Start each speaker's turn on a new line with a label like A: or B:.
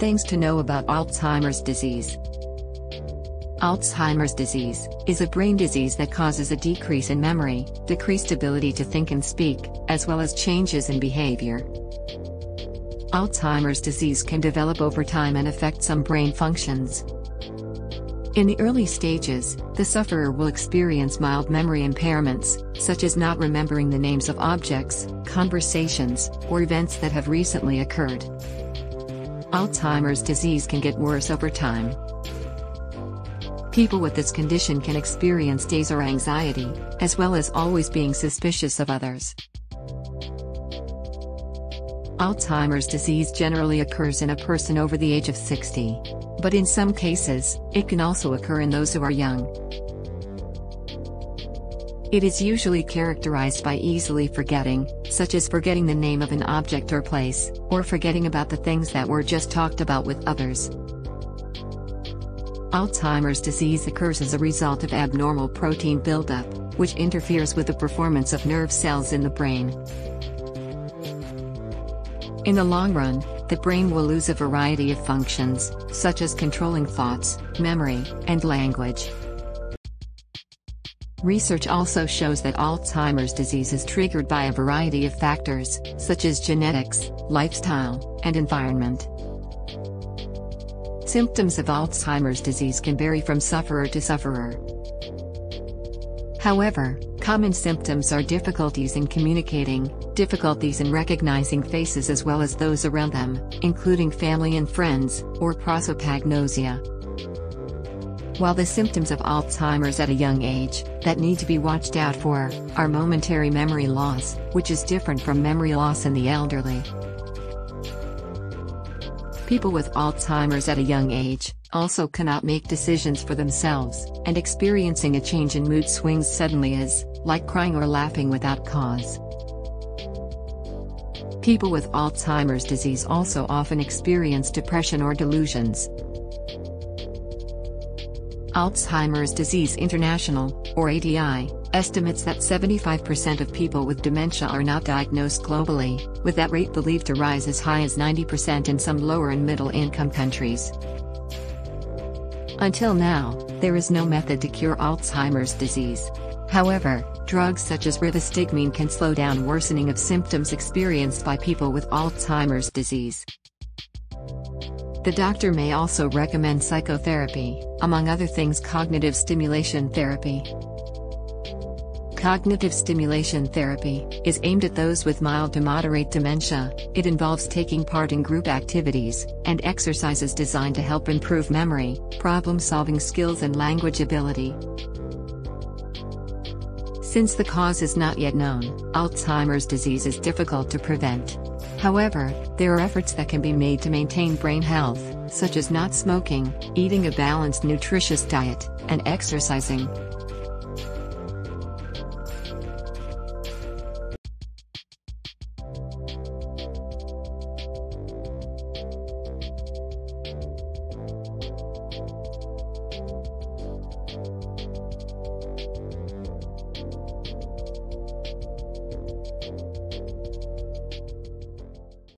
A: Things to know about Alzheimer's disease. Alzheimer's disease is a brain disease that causes a decrease in memory, decreased ability to think and speak, as well as changes in behavior. Alzheimer's disease can develop over time and affect some brain functions. In the early stages, the sufferer will experience mild memory impairments, such as not remembering the names of objects, conversations, or events that have recently occurred. Alzheimer's disease can get worse over time. People with this condition can experience days or anxiety, as well as always being suspicious of others. Alzheimer's disease generally occurs in a person over the age of 60. But in some cases, it can also occur in those who are young. It is usually characterized by easily forgetting, such as forgetting the name of an object or place, or forgetting about the things that were just talked about with others. Alzheimer's disease occurs as a result of abnormal protein buildup, which interferes with the performance of nerve cells in the brain. In the long run, the brain will lose a variety of functions, such as controlling thoughts, memory, and language. Research also shows that Alzheimer's disease is triggered by a variety of factors, such as genetics, lifestyle, and environment. Symptoms of Alzheimer's disease can vary from sufferer to sufferer. However, common symptoms are difficulties in communicating, difficulties in recognizing faces as well as those around them, including family and friends, or prosopagnosia. While the symptoms of Alzheimer's at a young age, that need to be watched out for, are momentary memory loss, which is different from memory loss in the elderly. People with Alzheimer's at a young age also cannot make decisions for themselves, and experiencing a change in mood swings suddenly is, like crying or laughing without cause. People with Alzheimer's disease also often experience depression or delusions. Alzheimer's Disease International, or ADI, estimates that 75% of people with dementia are not diagnosed globally, with that rate believed to rise as high as 90% in some lower and middle income countries. Until now, there is no method to cure Alzheimer's disease. However, drugs such as rivastigmine can slow down worsening of symptoms experienced by people with Alzheimer's disease. The doctor may also recommend psychotherapy, among other things cognitive stimulation therapy. Cognitive stimulation therapy is aimed at those with mild to moderate dementia. It involves taking part in group activities and exercises designed to help improve memory, problem solving skills, and language ability. Since the cause is not yet known, Alzheimer's disease is difficult to prevent. However, there are efforts that can be made to maintain brain health, such as not smoking, eating a balanced nutritious diet, and exercising.